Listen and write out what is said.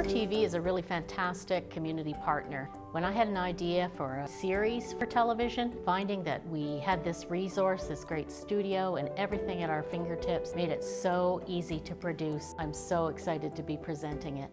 Your TV is a really fantastic community partner. When I had an idea for a series for television, finding that we had this resource, this great studio, and everything at our fingertips made it so easy to produce. I'm so excited to be presenting it.